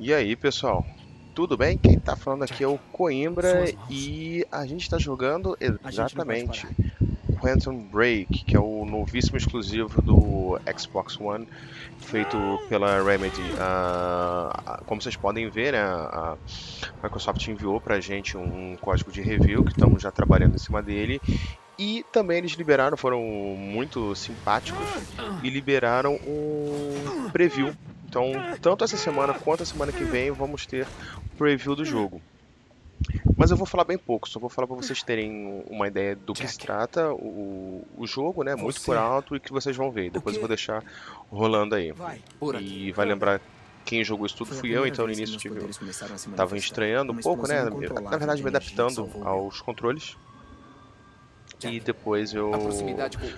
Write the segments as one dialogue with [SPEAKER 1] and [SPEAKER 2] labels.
[SPEAKER 1] E aí, pessoal? Tudo bem? Quem tá falando aqui é o Coimbra e a gente está jogando exatamente Quantum Break, que é o novíssimo exclusivo do Xbox One, feito pela Remedy. Uh, como vocês podem ver, né, a Microsoft enviou pra gente um código de review, que estamos já trabalhando em cima dele, e também eles liberaram, foram muito simpáticos, e liberaram um preview então, tanto essa semana quanto a semana que vem, vamos ter o preview do jogo. Mas eu vou falar bem pouco, só vou falar para vocês terem uma ideia do que se trata o, o jogo, né? Muito por alto e que vocês vão ver. Depois eu vou deixar rolando aí. E vai lembrar quem jogou isso tudo fui eu, então no início tive, tava estranhando um pouco, né? Na verdade, me adaptando aos controles e depois eu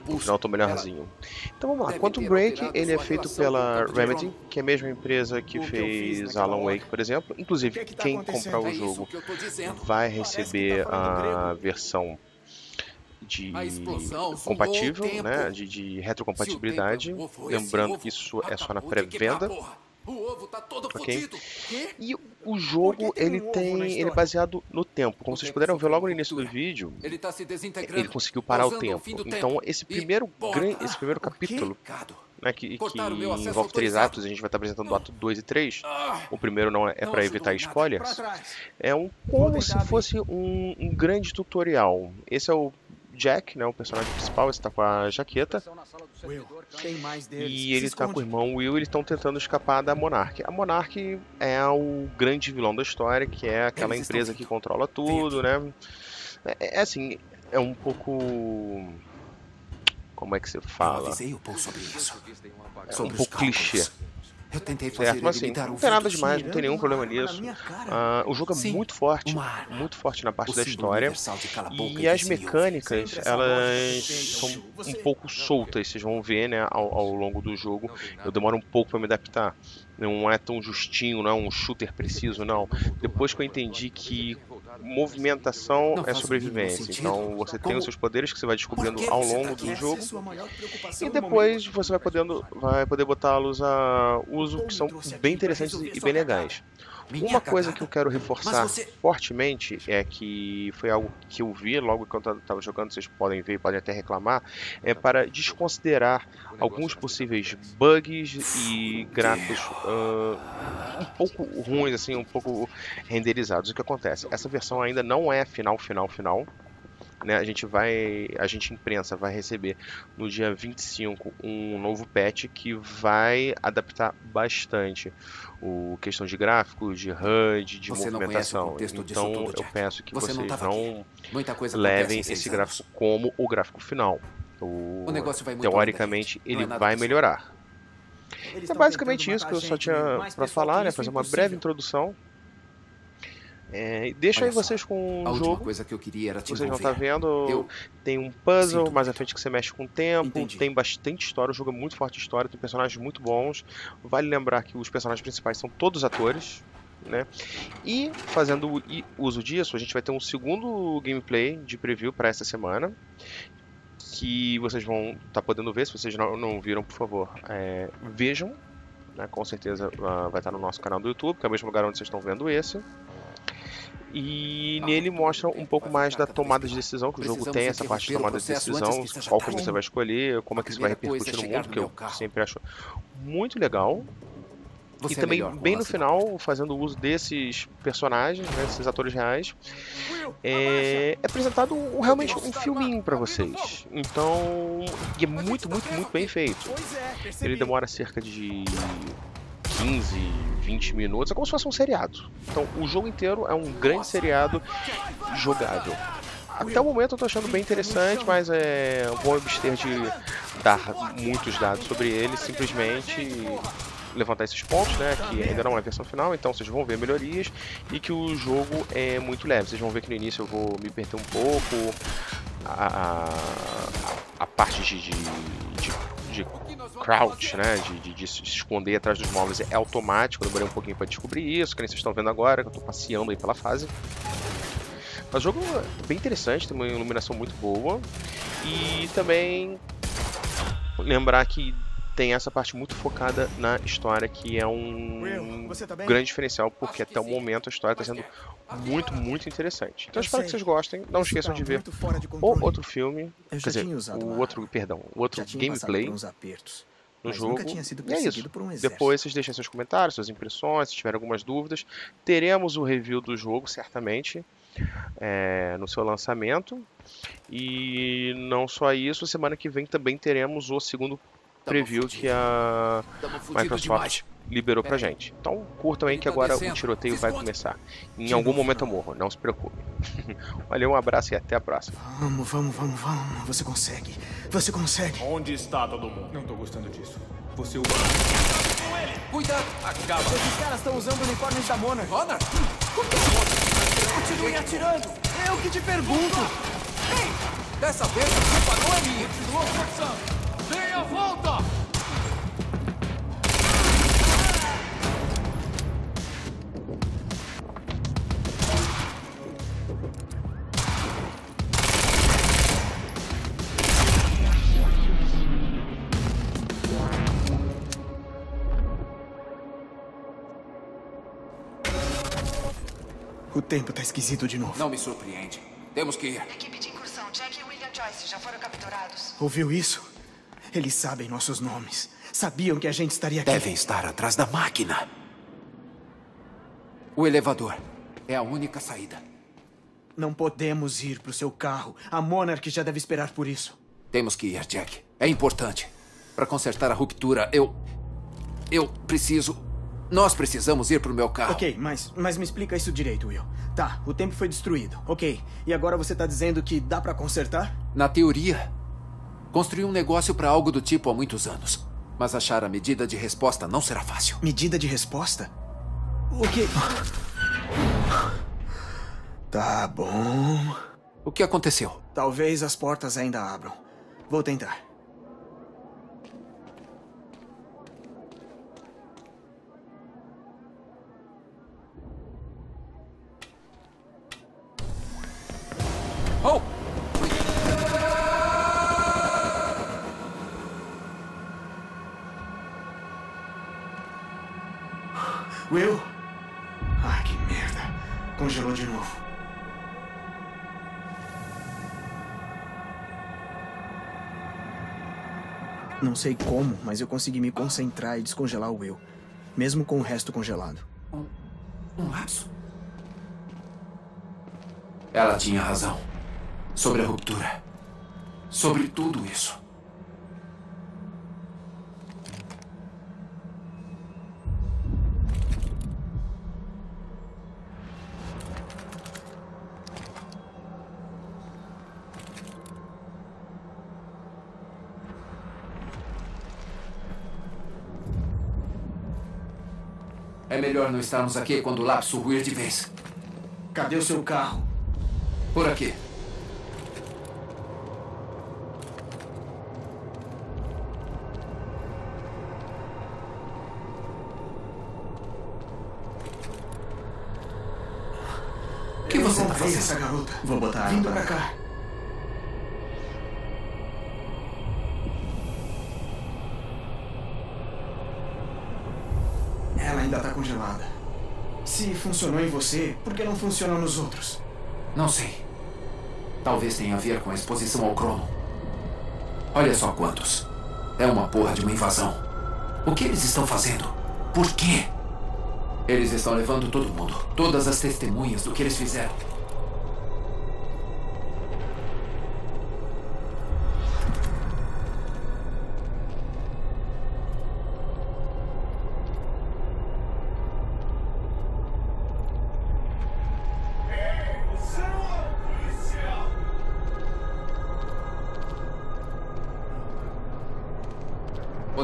[SPEAKER 1] no final tô melhorzinho. Então vamos lá, Quantum Break ele é feito pela Remedy, que é a mesma empresa que fez Alan Wake, por exemplo. Inclusive, quem comprar o jogo vai receber a versão de compatível, né, de, de retrocompatibilidade. Lembrando que isso é só na pré-venda. O ovo tá todo okay. E o jogo, ele tem. Né, ele é baseado no tempo. Como vocês puderam ver logo no início do vídeo, ele, tá ele conseguiu parar o tempo. o tempo. Então, esse primeiro, gran, esse primeiro capítulo. Né, que, que envolve três atos, a gente vai estar apresentando o ato 2 e 3. Ah. O primeiro não é, é para evitar spoilers. É um como se fosse um, um grande tutorial. Esse é o Jack, né, o personagem principal, está com a jaqueta. E ele está com o irmão Will, eles estão tentando escapar da Monarch. A Monarch é o grande vilão da história, que é aquela empresa que controla tudo, né? É, é assim, é um pouco como é que se fala? É um pouco clichê. Eu tentei fazer certo, mas assim, não tem nada demais, não tem nenhum problema nisso. Uh, o jogo é Sim, muito forte, muito forte na parte da história. E as mecânicas, elas são um pouco soltas, vocês vão ver, né, ao, ao longo do jogo. Eu demoro um pouco para me adaptar. Não é tão justinho, não é um shooter preciso, não. Depois que eu entendi que movimentação não é sobrevivência. Então você Como... tem os seus poderes que você vai descobrindo ao longo do jogo. E depois você vai podendo vai poder botá-los a uso que são bem interessantes e bem legais. Uma coisa que eu quero reforçar você... fortemente é que foi algo que eu vi logo quando eu estava jogando, vocês podem ver, podem até reclamar, é para desconsiderar alguns possíveis bugs e gráficos uh, um pouco ruins, assim, um pouco renderizados. O que acontece? Essa versão ainda não é final, final, final né, a gente vai, a gente imprensa vai receber no dia 25 um novo patch que vai adaptar bastante o questão de gráficos, de HUD, de Você movimentação. Então todo, eu peço que Você vocês não, não levem esse gráfico como o gráfico final. O, o negócio vai teoricamente ele é vai melhorar. Eles é basicamente isso que eu só tinha para falar, né? Fazer uma breve introdução é, deixa Olha aí vocês com o jogo.
[SPEAKER 2] coisa que eu queria era te
[SPEAKER 1] Vocês vão estar tá vendo, eu tem um puzzle mais à frente que você mexe com o tempo, Entendi. tem bastante história, o jogo é muito forte história, tem personagens muito bons. Vale lembrar que os personagens principais são todos atores, né? E fazendo uso disso, a gente vai ter um segundo gameplay de preview para essa semana, que vocês vão estar tá podendo ver. Se vocês não, não viram, por favor, é, vejam. Né? Com certeza uh, vai estar no nosso canal do YouTube, que é o mesmo lugar onde vocês estão vendo esse. E nele mostra um pouco mais da tomada de decisão que o jogo tem, essa parte de tomada de decisão, qual caminho você vai escolher, como é que isso vai repercutir no mundo, que eu sempre acho muito legal. e também, bem no final, fazendo uso desses personagens, né, desses atores reais, é, é apresentado realmente um filminho para vocês. Então, e é muito, muito, muito bem feito. Ele demora cerca de 15, 20 minutos, é como se fosse um seriado. Então o jogo inteiro é um grande seriado jogável. Até o momento eu tô achando bem interessante, mas é bom abster de dar muitos dados sobre ele, simplesmente levantar esses pontos, né, que ainda não é a versão final, então vocês vão ver melhorias e que o jogo é muito leve. Vocês vão ver que no início eu vou me perder um pouco, a, a, a parte de, de de crouch, né, de, de, de, se esconder atrás dos móveis é automático. Eu demorei um pouquinho para descobrir isso, que nem vocês estão vendo agora, que eu estou passeando aí pela fase. Mas o jogo é bem interessante, tem uma iluminação muito boa. E também lembrar que tem essa parte muito focada na história, que é um tá grande diferencial, porque até o momento a história está sendo muito, muito interessante. Então eu espero que vocês gostem. Não esqueçam tá de ver o outro filme, quer dizer, o outro, perdão, o outro gameplay no jogo. e é isso. Um Depois vocês deixem seus comentários, suas impressões, se tiverem algumas dúvidas. Teremos o review do jogo, certamente, é, no seu lançamento. E não só isso, semana que vem também teremos o segundo preview que a Microsoft liberou pra gente. Então curtam aí que agora o tiroteio vai começar. Em algum momento eu morro, não se preocupe. Valeu, um abraço e até a próxima.
[SPEAKER 2] Vamos, vamos, vamos, vamos. Você consegue. Você consegue.
[SPEAKER 3] Onde está todo mundo?
[SPEAKER 4] Não tô gostando disso. Você o.
[SPEAKER 3] Cuidado! Acaba!
[SPEAKER 2] Esses caras estão usando uniformes da Monarch.
[SPEAKER 3] Monarch?
[SPEAKER 2] Continue atirando! Eu que te pergunto!
[SPEAKER 3] Ei! Dessa vez a culpa não é minha! Continua forçando! Venha, volta!
[SPEAKER 2] Tempo tá esquisito de novo.
[SPEAKER 3] Não me surpreende. Temos que ir.
[SPEAKER 5] Equipe de incursão, Jack e William Joyce já foram capturados.
[SPEAKER 2] Ouviu isso? Eles sabem nossos nomes. Sabiam que a gente estaria aqui.
[SPEAKER 3] Devem estar atrás da máquina. O elevador é a única saída.
[SPEAKER 2] Não podemos ir pro seu carro. A Monarch já deve esperar por isso.
[SPEAKER 3] Temos que ir, Jack. É importante. Para consertar a ruptura, eu. Eu preciso nós precisamos ir pro meu carro.
[SPEAKER 2] Ok, mas, mas me explica isso direito, Will. Tá, o tempo foi destruído. Ok. E agora você tá dizendo que dá para consertar?
[SPEAKER 3] Na teoria. Construí um negócio para algo do tipo há muitos anos. Mas achar a medida de resposta não será fácil.
[SPEAKER 2] Medida de resposta? O que. Tá bom.
[SPEAKER 3] O que aconteceu?
[SPEAKER 2] Talvez as portas ainda abram. Vou tentar. Sei como, mas eu consegui me concentrar e descongelar o Will. Mesmo com o resto congelado.
[SPEAKER 3] Um, um lapso? Ela tinha razão sobre a ruptura, sobre tudo isso. É melhor não estarmos aqui quando o lapso ruir de vez.
[SPEAKER 2] Cadê o seu carro?
[SPEAKER 3] Por aqui.
[SPEAKER 2] essa garota. Vou botar ela Vindo pra cá. Ela congelada. Se funcionou em você, por que não funciona nos outros?
[SPEAKER 3] Não sei. Talvez tenha a ver com a exposição ao crono. Olha só quantos. É uma porra de uma invasão. O que eles estão fazendo? Por quê? Eles estão levando todo mundo, todas as testemunhas do que eles fizeram.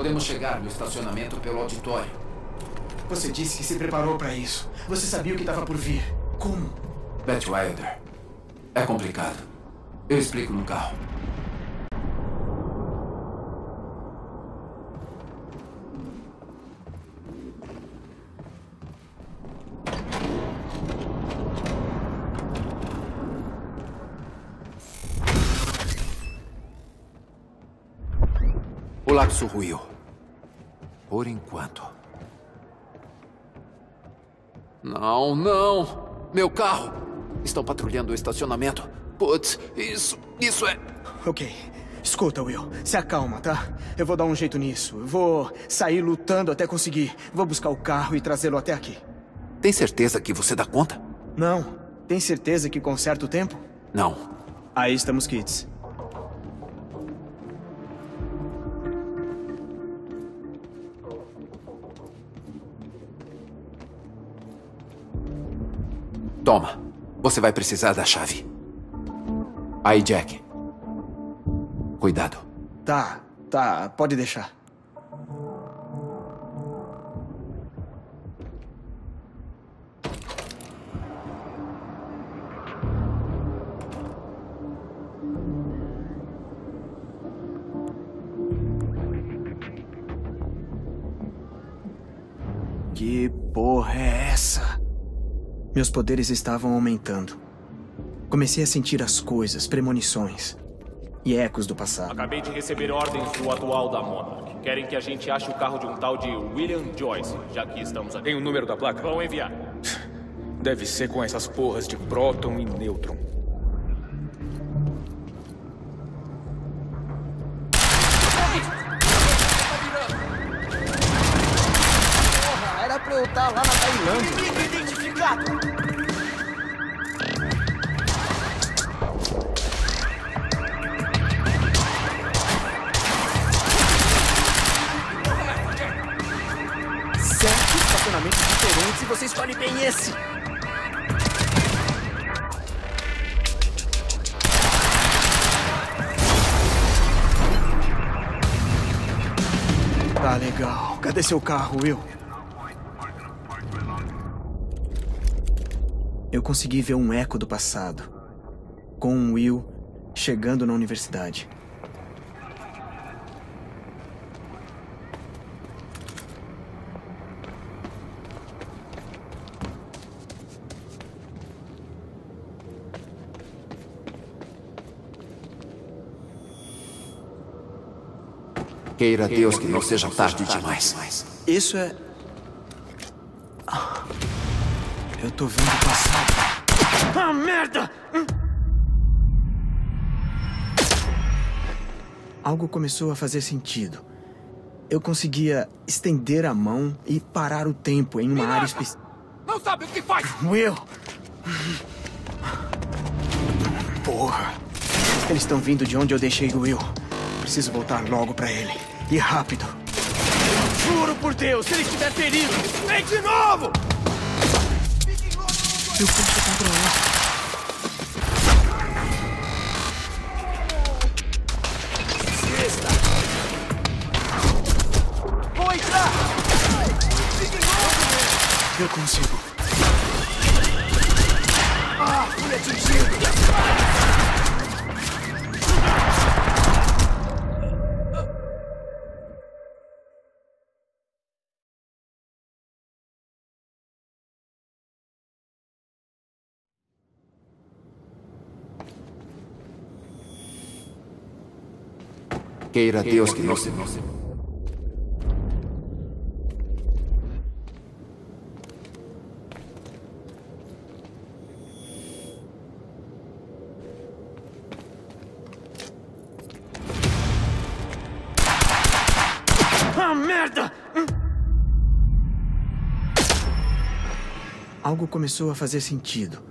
[SPEAKER 3] Podemos chegar no estacionamento pelo auditório.
[SPEAKER 2] Você disse que se preparou para isso. Você sabia o que estava por vir. Como?
[SPEAKER 3] Beth Wilder. É complicado. Eu explico no carro. O lapso ruiu. Por enquanto. Não, não! Meu carro! Estão patrulhando o estacionamento. Putz, isso. Isso é.
[SPEAKER 2] Ok. Escuta, Will. Se acalma, tá? Eu vou dar um jeito nisso. Eu vou sair lutando até conseguir. Vou buscar o carro e trazê-lo até aqui.
[SPEAKER 3] Tem certeza que você dá conta?
[SPEAKER 2] Não. Tem certeza que conserta o tempo?
[SPEAKER 3] Não.
[SPEAKER 2] Aí estamos kits.
[SPEAKER 3] Toma. Você vai precisar da chave. Aí, Jack. Cuidado.
[SPEAKER 2] Tá, tá. Pode deixar. Meus poderes estavam aumentando. Comecei a sentir as coisas, premonições e ecos do passado.
[SPEAKER 6] Acabei de receber ordens do atual da Monarch. Querem que a gente ache o carro de um tal de William Joyce, já que estamos aqui.
[SPEAKER 4] Tem o número da placa?
[SPEAKER 6] Vão enviar.
[SPEAKER 4] Deve ser com essas porras de próton e nêutron.
[SPEAKER 2] Porra, era pra eu estar lá na Tailândia. Inimigo identificado! Seu carro, Will? Eu consegui ver um eco do passado. Com um Will chegando na universidade.
[SPEAKER 3] Queira Deus que não seja tarde demais.
[SPEAKER 2] Isso é. Ah, Eu tô vendo o passado. Ah, merda! Algo começou a fazer sentido. Eu conseguia estender a mão e parar o tempo em uma área específica.
[SPEAKER 3] Não sabe o que faz!
[SPEAKER 2] Will! Porra! Eles estão vindo de onde eu deixei o Will. Preciso voltar logo pra ele. E rápido. Juro por Deus, se ele estiver ferido, vem de novo! Eu posso controlar. Vou entrar! Eu consigo. Ah, fui atingido!
[SPEAKER 3] Queira Deus que não se.
[SPEAKER 2] Ah, merda! Algo começou a fazer sentido.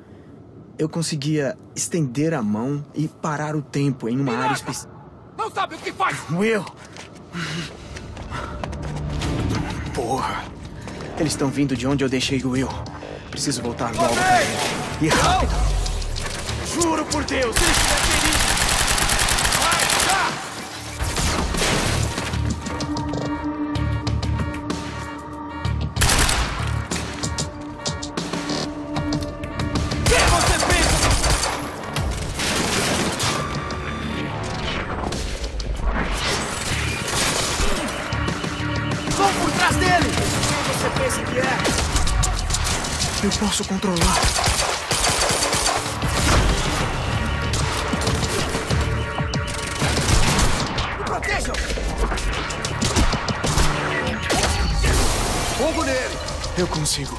[SPEAKER 2] Eu conseguia estender a mão e parar o tempo em uma área específica.
[SPEAKER 3] Não sabe o que faz!
[SPEAKER 2] Will! Porra! Eles estão vindo de onde eu deixei o Will. Preciso voltar logo. E rápido! Juro por Deus, se ele estiver posso controlar. Me protejam! Fogo nele! Eu consigo.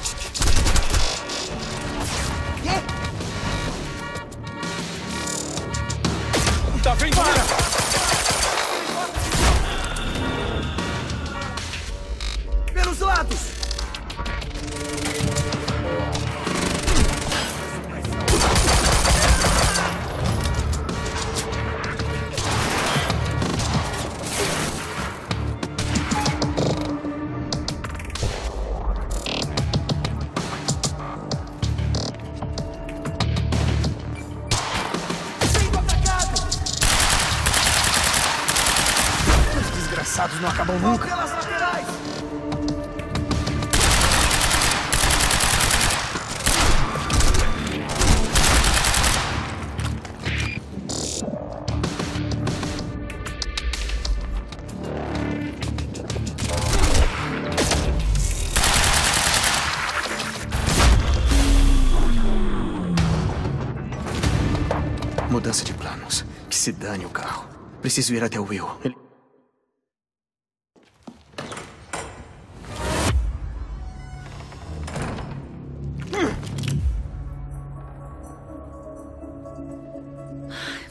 [SPEAKER 2] Preciso ir até o Will. Ele...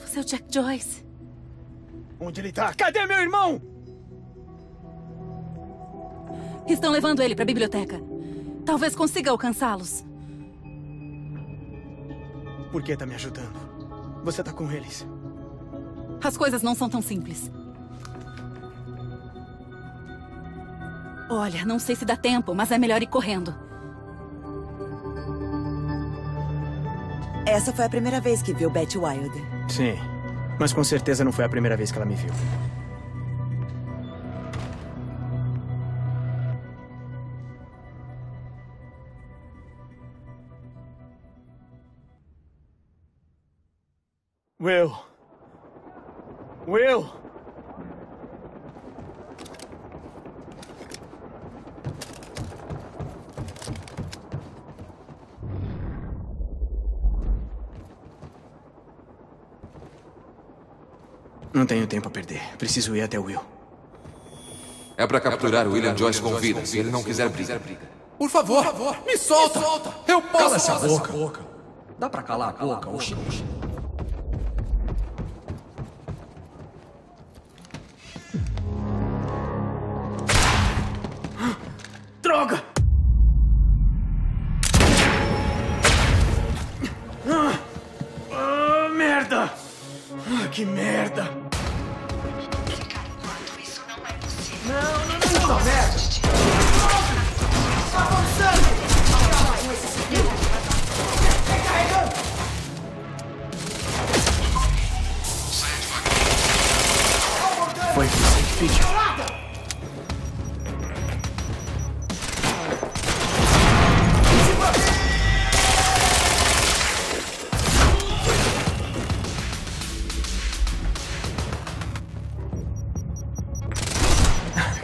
[SPEAKER 7] Você é o Jack Joyce.
[SPEAKER 2] Onde ele tá? Cadê meu irmão?
[SPEAKER 7] Estão levando ele para a biblioteca. Talvez consiga alcançá-los.
[SPEAKER 2] Por que tá me ajudando? Você tá com eles.
[SPEAKER 7] As coisas não são tão simples. Olha, não sei se dá tempo, mas é melhor ir correndo.
[SPEAKER 8] Essa foi a primeira vez que viu Betty Wilder.
[SPEAKER 2] Sim. Mas com certeza não foi a primeira vez que ela me viu. Will. Will. Não tenho tempo a perder. Preciso ir até o Will.
[SPEAKER 3] É pra capturar o William Joyce com vida, se ele não quiser briga. Por favor, me solta! Eu posso!
[SPEAKER 9] Cala essa boca. Dá pra calar a boca, oxi.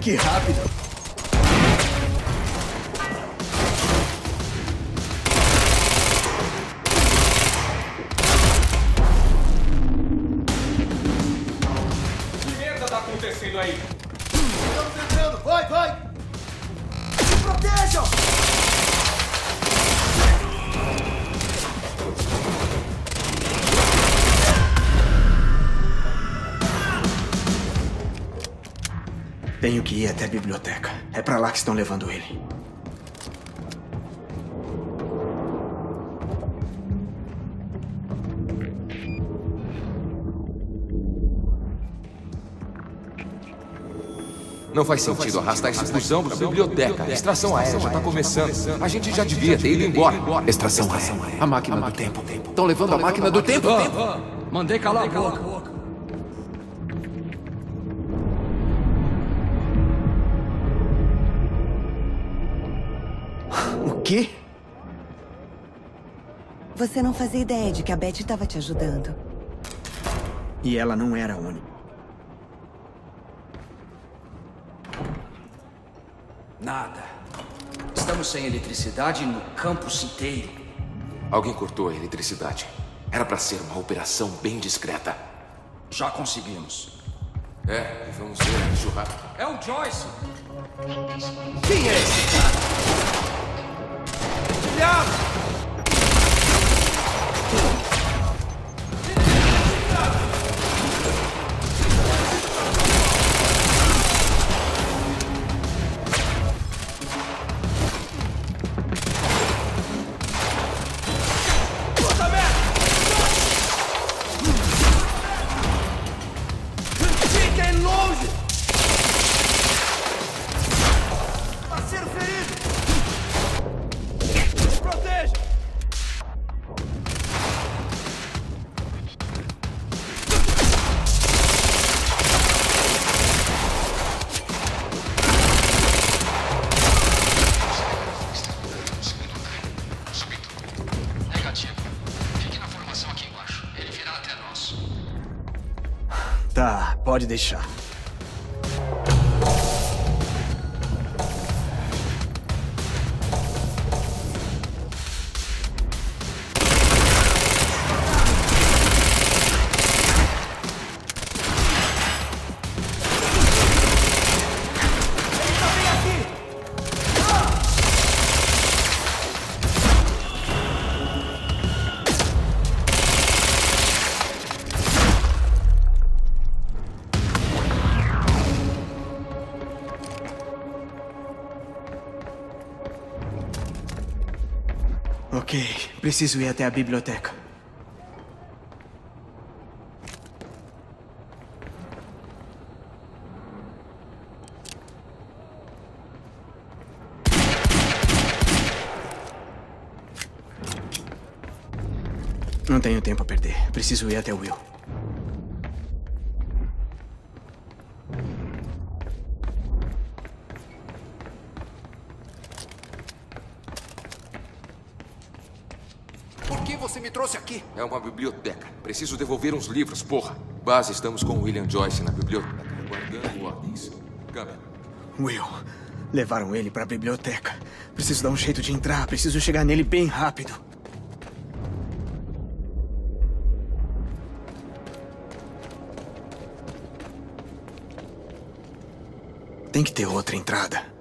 [SPEAKER 2] Que rápido! Tenho que ir até a biblioteca. É pra lá que estão levando ele.
[SPEAKER 3] Não faz sentido arrastar esse busão pra biblioteca. A extração aérea já tá começando. A gente já devia ter ido embora. Extração aérea. A máquina do tempo. Estão levando a máquina do tempo.
[SPEAKER 9] Mandei calar a boca.
[SPEAKER 2] Quê?
[SPEAKER 8] Você não fazia ideia de que a Betty estava te ajudando.
[SPEAKER 2] E ela não era a única.
[SPEAKER 9] Nada. Estamos sem eletricidade no campus inteiro.
[SPEAKER 3] Alguém cortou a eletricidade. Era pra ser uma operação bem discreta.
[SPEAKER 9] Já conseguimos.
[SPEAKER 3] É, e vamos ver no churrasco.
[SPEAKER 9] É o Joyce!
[SPEAKER 2] Quem é esse cara? down! Pode deixar. Preciso ir até a biblioteca. Não tenho tempo a perder. Preciso ir até o Will.
[SPEAKER 10] É uma biblioteca. Preciso devolver uns livros, porra. Base, estamos com William Joyce na biblioteca, guardando ordens. Câmera.
[SPEAKER 2] Will, levaram ele para a biblioteca. Preciso dar um jeito de entrar. Preciso chegar nele bem rápido. Tem que ter outra entrada.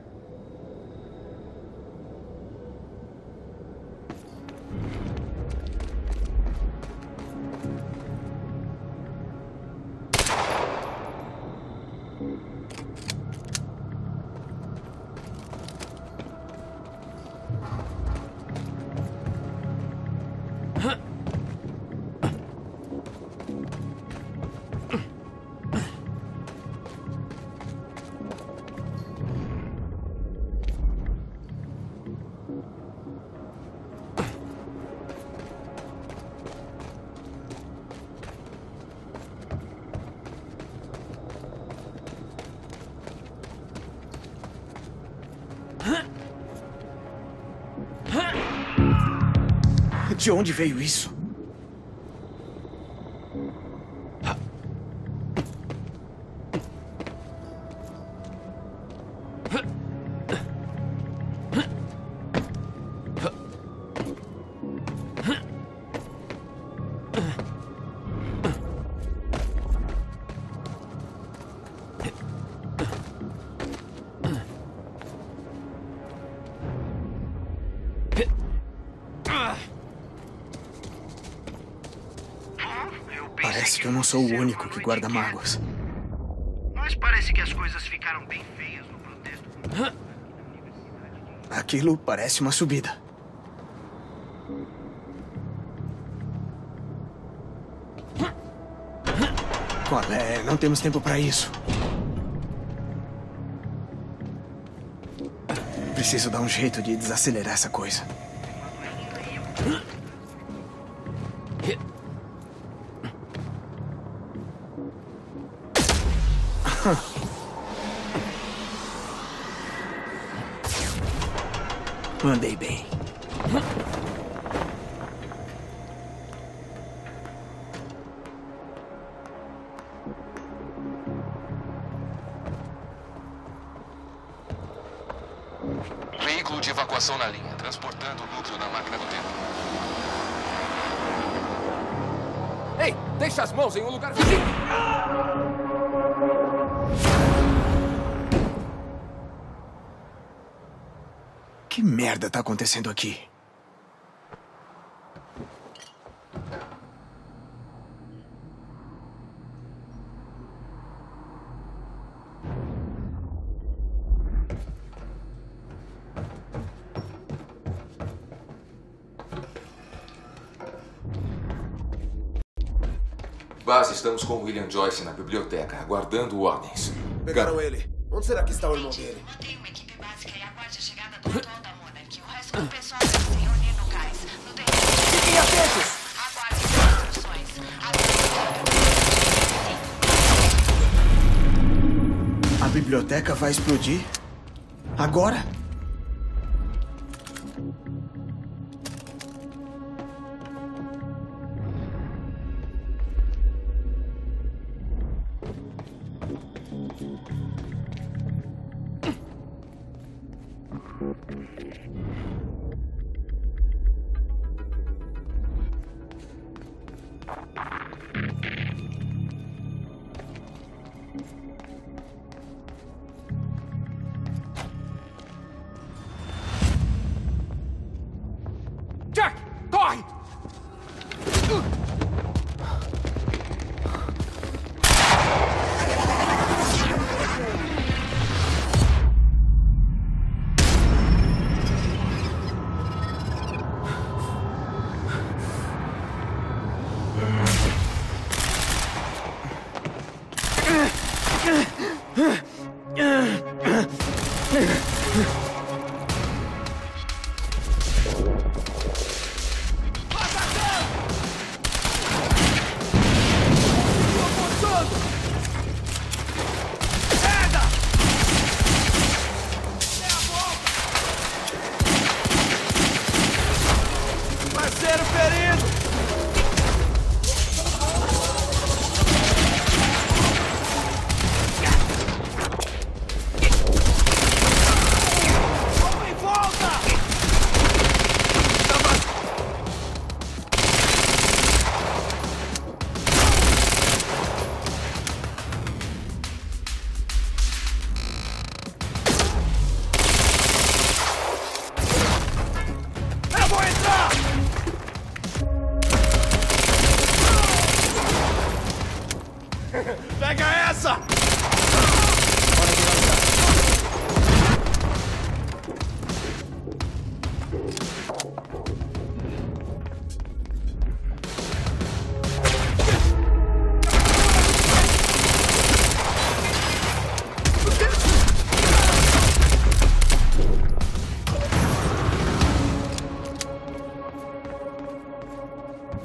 [SPEAKER 2] De onde veio isso? Sou o único que guarda magos.
[SPEAKER 11] Mas parece que as coisas ficaram bem feias no protesto.
[SPEAKER 2] Aquilo parece uma subida. Qual é? Não temos tempo para isso. Preciso dar um jeito de desacelerar essa coisa. Mandei bem.
[SPEAKER 10] Veículo de evacuação na linha, transportando o núcleo na máquina do tempo.
[SPEAKER 12] Ei, deixa as mãos em um lugar vizinho!
[SPEAKER 2] Que merda tá acontecendo aqui?
[SPEAKER 10] Base, estamos com William Joyce na biblioteca, aguardando ordens.
[SPEAKER 13] Pegaram Gar ele. Onde será que está o irmão dele?
[SPEAKER 2] Biblioteca vai explodir? Agora? フッ。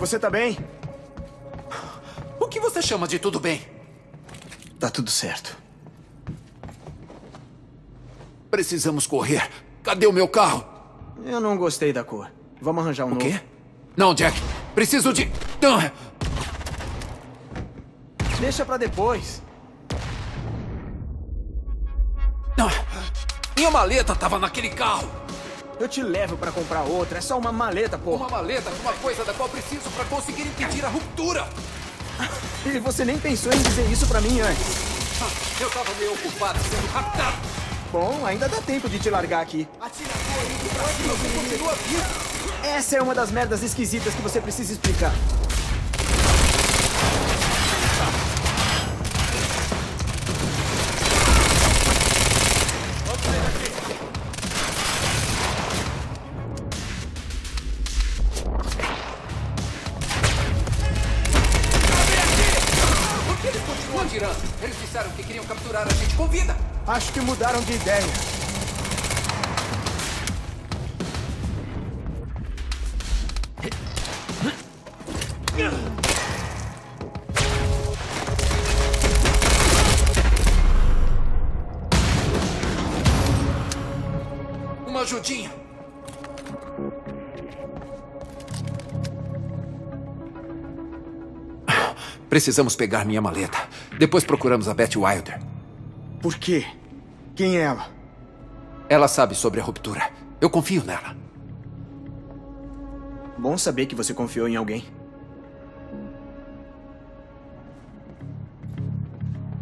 [SPEAKER 2] Você tá bem?
[SPEAKER 3] O que você chama de tudo bem?
[SPEAKER 2] Tá tudo certo.
[SPEAKER 3] Precisamos correr. Cadê o meu carro?
[SPEAKER 2] Eu não gostei da cor. Vamos arranjar um
[SPEAKER 3] O
[SPEAKER 2] novo.
[SPEAKER 3] quê? Não, Jack. Preciso de.
[SPEAKER 2] Deixa pra depois.
[SPEAKER 3] Minha maleta tava naquele carro.
[SPEAKER 2] Eu te levo pra comprar outra. É só uma maleta, pô.
[SPEAKER 3] Uma maleta com uma coisa da qual preciso para conseguir impedir a ruptura.
[SPEAKER 2] E você nem pensou em dizer isso pra mim antes.
[SPEAKER 3] Eu tava meio ocupado sendo raptado.
[SPEAKER 2] Bom, ainda dá tempo de te largar aqui.
[SPEAKER 3] Atira indo pra cima, você continua vivo.
[SPEAKER 2] Essa é uma das merdas esquisitas que você precisa explicar. Mudaram de ideia.
[SPEAKER 3] Uma ajudinha. Precisamos pegar minha maleta. Depois procuramos a Beth Wilder.
[SPEAKER 2] Por quê? Quem é ela?
[SPEAKER 3] Ela sabe sobre a ruptura. Eu confio nela.
[SPEAKER 2] Bom saber que você confiou em alguém.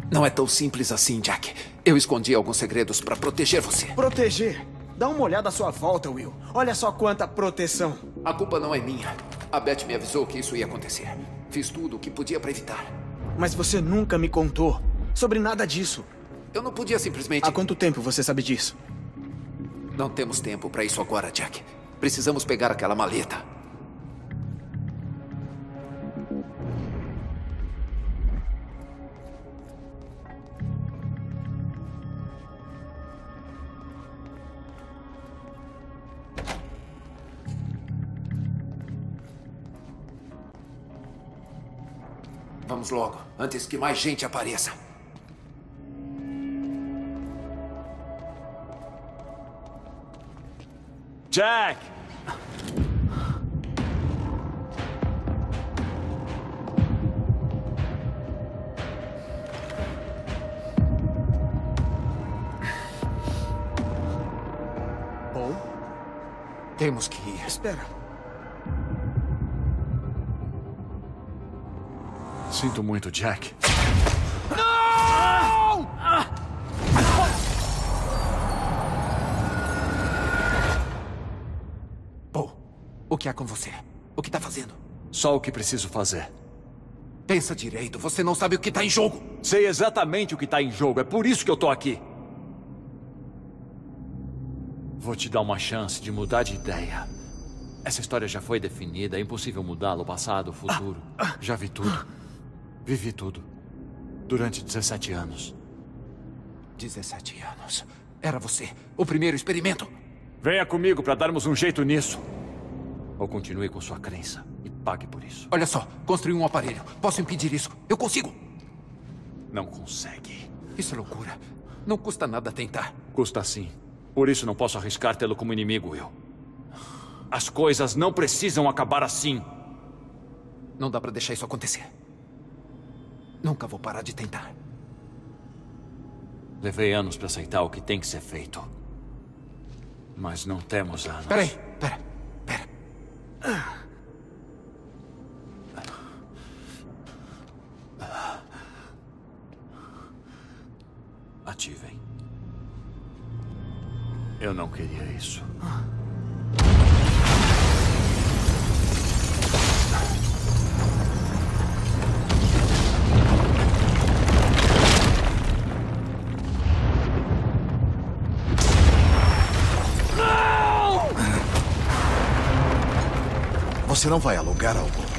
[SPEAKER 3] Não é tão simples assim, Jack. Eu escondi alguns segredos para proteger você.
[SPEAKER 2] Proteger? Dá uma olhada à sua volta, Will. Olha só quanta proteção.
[SPEAKER 3] A culpa não é minha. A Beth me avisou que isso ia acontecer. Fiz tudo o que podia para evitar.
[SPEAKER 2] Mas você nunca me contou sobre nada disso.
[SPEAKER 3] Eu não podia simplesmente.
[SPEAKER 2] Há quanto tempo você sabe disso?
[SPEAKER 3] Não temos tempo para isso agora, Jack. Precisamos pegar aquela maleta. Vamos logo, antes que mais gente apareça.
[SPEAKER 14] Jack!
[SPEAKER 2] Paul?
[SPEAKER 3] Temos que ir.
[SPEAKER 2] Espera.
[SPEAKER 14] Sinto muito, Jack.
[SPEAKER 3] Que há com você? O que está fazendo?
[SPEAKER 14] Só o que preciso fazer.
[SPEAKER 3] Pensa direito, você não sabe o que está em jogo.
[SPEAKER 14] Sei exatamente o que está em jogo, é por isso que eu tô aqui. Vou te dar uma chance de mudar de ideia. Essa história já foi definida, é impossível mudá-la, o passado, o futuro. Já vi tudo. Vivi tudo. Durante 17 anos.
[SPEAKER 3] 17 anos. Era você, o primeiro experimento.
[SPEAKER 14] Venha comigo para darmos um jeito nisso. Ou continue com sua crença e pague por isso.
[SPEAKER 3] Olha só, construí um aparelho. Posso impedir isso. Eu consigo.
[SPEAKER 14] Não consegue.
[SPEAKER 3] Isso é loucura. Não custa nada tentar.
[SPEAKER 14] Custa sim. Por isso não posso arriscar tê-lo como inimigo, Will. As coisas não precisam acabar assim.
[SPEAKER 3] Não dá para deixar isso acontecer. Nunca vou parar de tentar.
[SPEAKER 14] Levei anos para aceitar o que tem que ser feito. Mas não temos anos.
[SPEAKER 3] Peraí, pera, pera.
[SPEAKER 14] Ativem. Eu não queria isso.
[SPEAKER 15] Você não vai alugar algo?